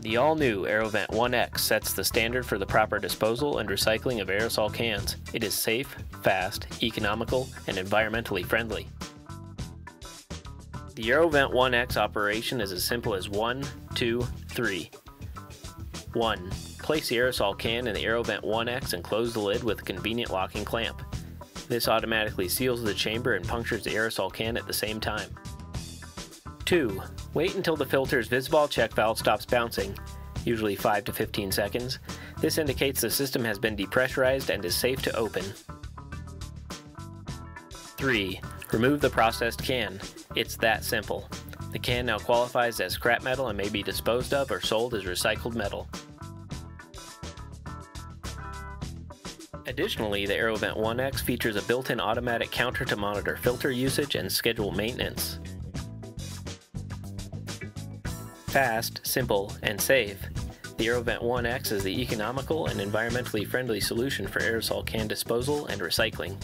The all-new AeroVent 1X sets the standard for the proper disposal and recycling of aerosol cans. It is safe, fast, economical, and environmentally friendly. The AeroVent 1X operation is as simple as 1, 2, 3. 1. Place the aerosol can in the AeroVent 1X and close the lid with a convenient locking clamp. This automatically seals the chamber and punctures the aerosol can at the same time. 2. Wait until the filter's Visball check valve stops bouncing, usually 5 to 15 seconds. This indicates the system has been depressurized and is safe to open. 3. Remove the processed can. It's that simple. The can now qualifies as scrap metal and may be disposed of or sold as recycled metal. Additionally, the AeroVent 1X features a built-in automatic counter to monitor filter usage and schedule maintenance. Fast, simple, and safe, the AeroVent 1X is the economical and environmentally friendly solution for aerosol can disposal and recycling.